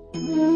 Mm-hmm.